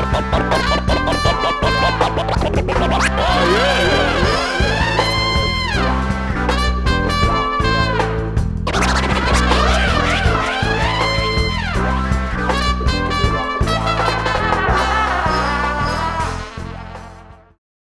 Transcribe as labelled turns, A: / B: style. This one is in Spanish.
A: ¡Gracias!